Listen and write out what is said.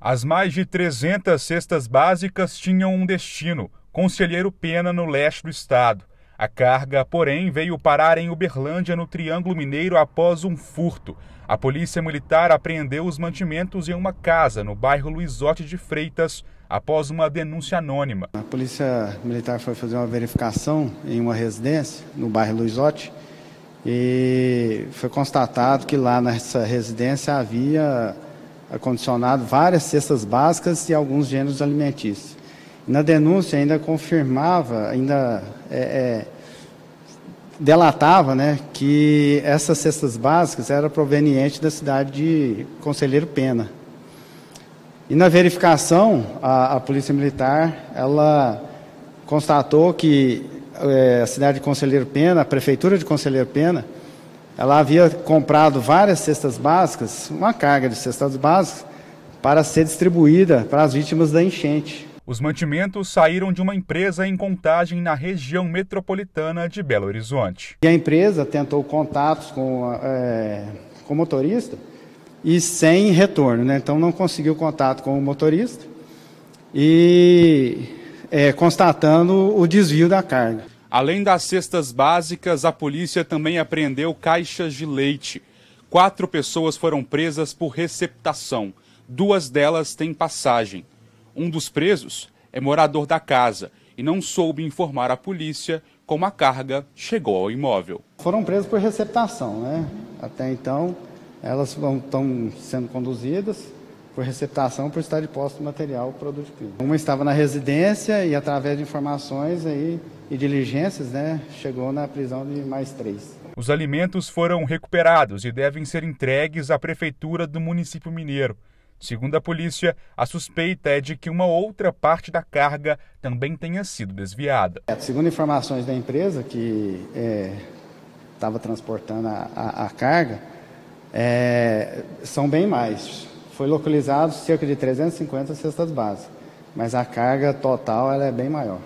As mais de 300 cestas básicas tinham um destino: Conselheiro Pena, no leste do estado. A carga, porém, veio parar em Uberlândia, no Triângulo Mineiro, após um furto. A polícia militar apreendeu os mantimentos em uma casa no bairro Luizote de Freitas, após uma denúncia anônima. A polícia militar foi fazer uma verificação em uma residência no bairro Luizote e foi constatado que lá nessa residência havia acondicionado várias cestas básicas e alguns gêneros alimentícios. Na denúncia ainda confirmava, ainda é, é, delatava né, que essas cestas básicas eram provenientes da cidade de Conselheiro Pena. E na verificação, a, a Polícia Militar, ela constatou que é, a cidade de Conselheiro Pena, a Prefeitura de Conselheiro Pena, ela havia comprado várias cestas básicas, uma carga de cestas básicas, para ser distribuída para as vítimas da enchente. Os mantimentos saíram de uma empresa em contagem na região metropolitana de Belo Horizonte. E a empresa tentou contatos com, é, com o motorista e sem retorno, né? então não conseguiu contato com o motorista e é, constatando o desvio da carga. Além das cestas básicas, a polícia também apreendeu caixas de leite. Quatro pessoas foram presas por receptação. Duas delas têm passagem. Um dos presos é morador da casa e não soube informar a polícia como a carga chegou ao imóvel. Foram presos por receptação, né? Até então, elas estão sendo conduzidas por receptação por estar de posto material produtivo. Uma estava na residência e através de informações aí e diligências, né, chegou na prisão de mais três. Os alimentos foram recuperados e devem ser entregues à prefeitura do município mineiro. Segundo a polícia, a suspeita é de que uma outra parte da carga também tenha sido desviada. É, segundo informações da empresa que estava é, transportando a, a, a carga, é, são bem mais. Foi localizado cerca de 350 cestas básicas, mas a carga total ela é bem maior.